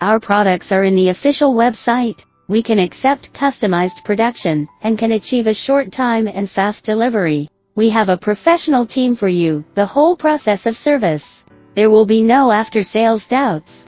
Our products are in the official website. We can accept customized production and can achieve a short time and fast delivery. We have a professional team for you, the whole process of service. There will be no after sales doubts.